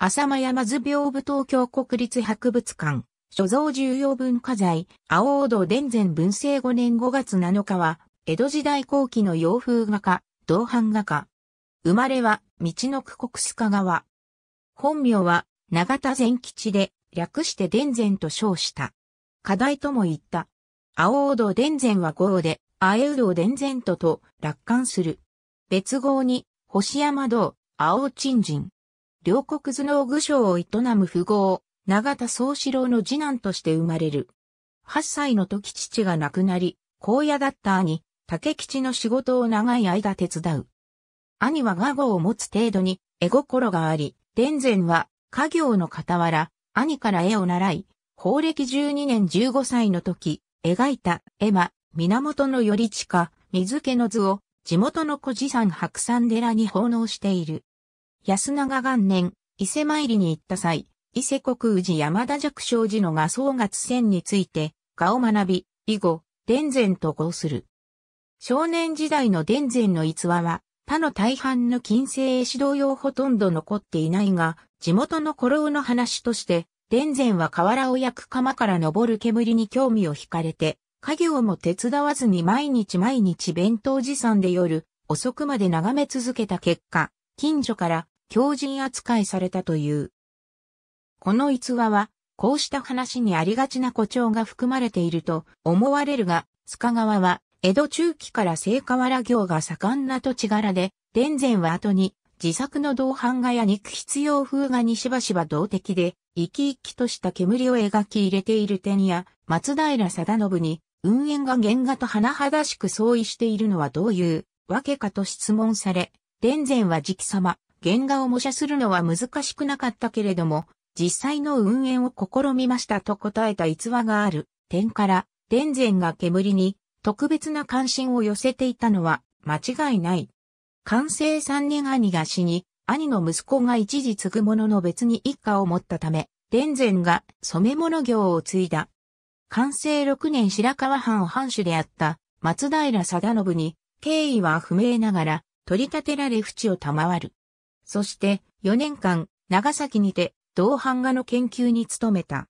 浅間山図屏風東京国立博物館、所蔵重要文化財、青王道伝前文政5年5月7日は、江戸時代後期の洋風画家、銅版画家。生まれは、道の区国須賀川。本名は、長田善吉で、略して伝前と称した。課題とも言った。青王道伝前は号で、あえうど伝前とと、楽観する。別号に、星山道、青鎮人。両国頭脳具象を営む富豪、長田宗四郎の次男として生まれる。8歳の時父が亡くなり、荒野だった兄、竹吉の仕事を長い間手伝う。兄は画号を持つ程度に絵心があり、伝前は家業の傍ら、兄から絵を習い、法暦12年15歳の時、描いた絵馬、源の頼近、水気の図を地元の小寺山白山寺に奉納している。安長元年、伊勢参りに行った際、伊勢国宇治山田弱小寺の画像月線について、画を学び、以後、伝前と号する。少年時代の伝前の逸話は、他の大半の近世絵師同様ほとんど残っていないが、地元の古老の話として、伝前は河原を焼く釜から昇る煙に興味を惹かれて、家業も手伝わずに毎日毎日弁当持参で夜、遅くまで眺め続けた結果、近所から強人扱いされたという。この逸話は、こうした話にありがちな誇張が含まれていると思われるが、塚川は、江戸中期から聖河原業が盛んな土地柄で、伝前は後に、自作の銅版画や肉必要風画にしばしば動的で、生き生きとした煙を描き入れている点や、松平定信に、運営が原画と甚だしく相違しているのはどういうわけかと質問され、伝前は直様、原画を模写するのは難しくなかったけれども、実際の運営を試みましたと答えた逸話がある点から、伝前が煙に特別な関心を寄せていたのは間違いない。完成三年兄が死に、兄の息子が一時継ぐものの別に一家を持ったため、伝前が染め物業を継いだ。完成6年白河藩藩主であった松平定信に経緯は不明ながら取り立てられ淵を賜る。そして4年間長崎にて銅版画の研究に努めた。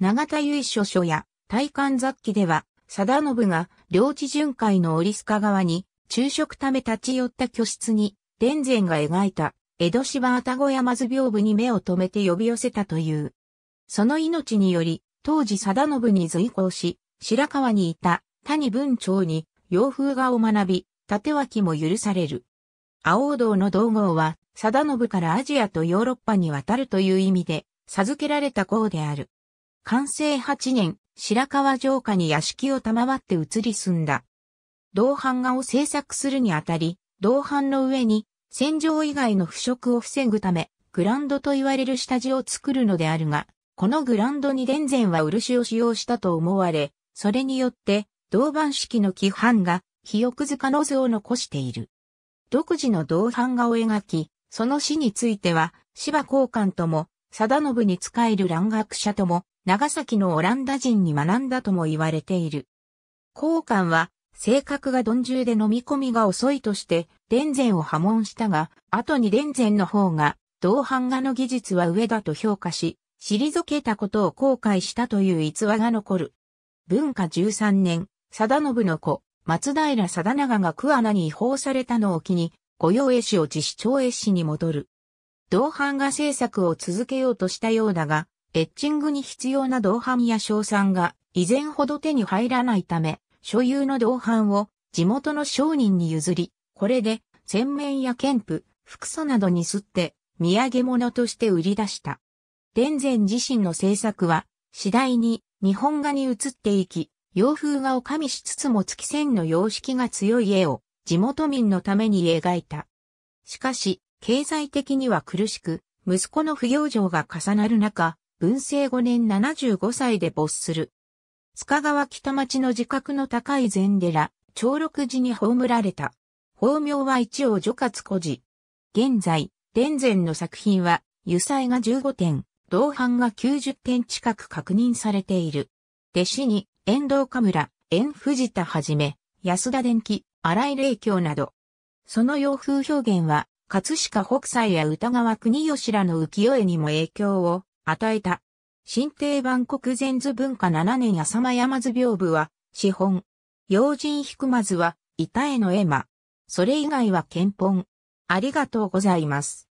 長田由緒書や大観雑記では定信が領地巡回の折須賀川に昼食ため立ち寄った居室に伝前が描いた江戸芝愛宕山図屏風に目を留めて呼び寄せたという。その命により当時貞信に随行し、白川にいた谷文長に洋風画を学び、縦脇も許される。青道の道号は、貞信からアジアとヨーロッパに渡るという意味で、授けられた号である。完成8年、白川城下に屋敷を賜って移り住んだ。銅版画を制作するにあたり、銅版の上に、戦場以外の腐食を防ぐため、グランドと言われる下地を作るのであるが、このグランドに伝前は漆を使用したと思われ、それによって銅板式の規範が肥奥塚の図を残している。独自の銅版画を描き、その死については、芝交換とも、貞信に仕える蘭学者とも、長崎のオランダ人に学んだとも言われている。交換は、性格が鈍重で飲み込みが遅いとして、伝前を破門したが、後に伝前の方が、銅版画の技術は上だと評価し、退けたことを後悔したという逸話が残る。文化13年、貞信の子、松平定長が桑名に違法されたのを機に、御用絵師を自主徴絵師に戻る。銅版画制作を続けようとしたようだが、エッチングに必要な銅版や賞賛が以前ほど手に入らないため、所有の銅版を地元の商人に譲り、これで洗面や剣布、服素などにすって土産物として売り出した。伝前自身の制作は、次第に日本画に移っていき、洋風画を加味しつつも月線の様式が強い絵を地元民のために描いた。しかし、経済的には苦しく、息子の不養生が重なる中、文政5年75歳で没する。塚川北町の自覚の高い禅寺、長六寺に葬られた。法名は一応除活古寺。現在、伝前の作品は、油彩が15点、銅版が90点近く確認されている。弟子に、遠藤神村、遠藤田はじめ、安田電機、荒井霊鏡など。その洋風表現は、葛飾北斎や歌川国吉らの浮世絵にも影響を与えた。新定版国前図文化7年浅間山図屏風は、資本。用心引くまずは、板絵の絵馬。それ以外は憲本。ありがとうございます。